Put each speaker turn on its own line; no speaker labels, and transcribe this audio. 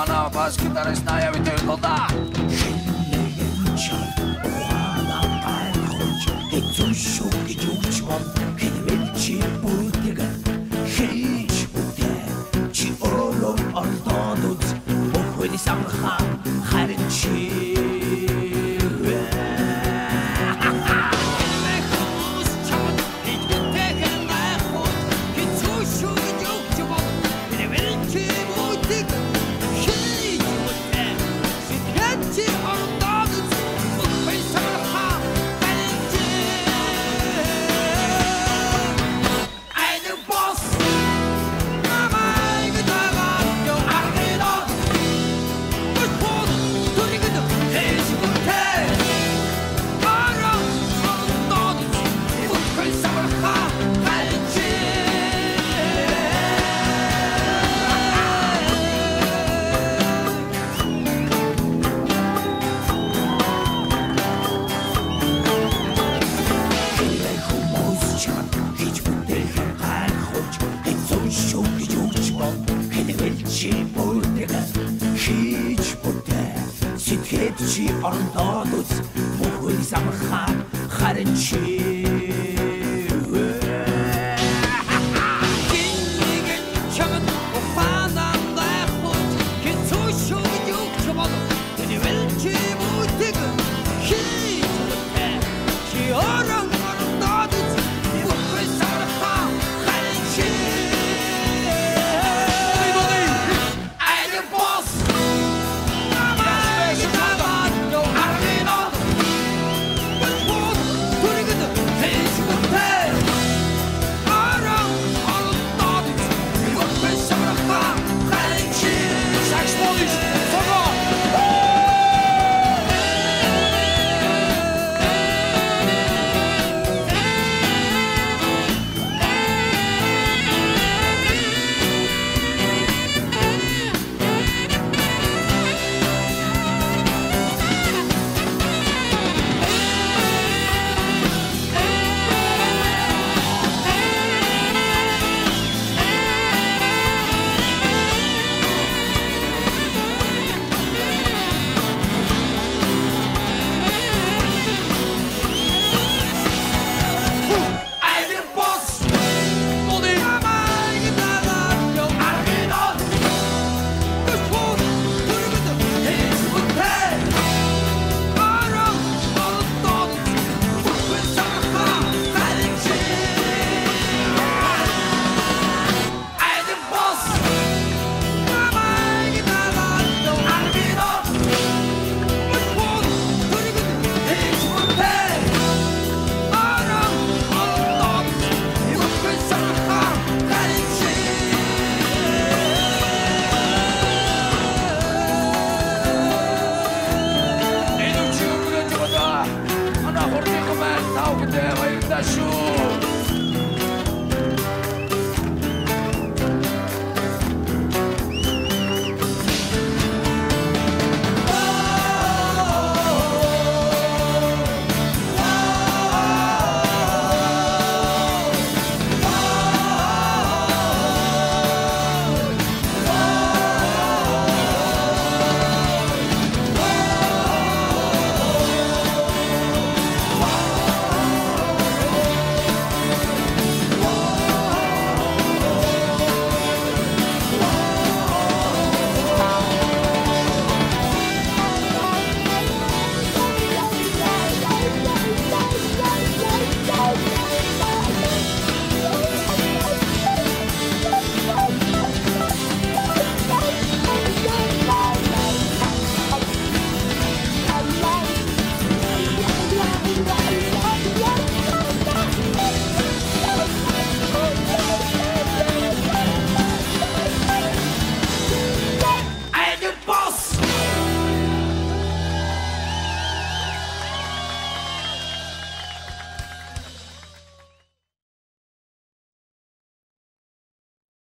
manā paskatās, najauj tev kaldā.
Šeit nevienčai, oādā pārkoč, et tu šūki jūčvam. чи бүрдээс хийж бүтээ сэтгэл чи ордоод үз бүхэл замхан харин чи
Algo derrota chuva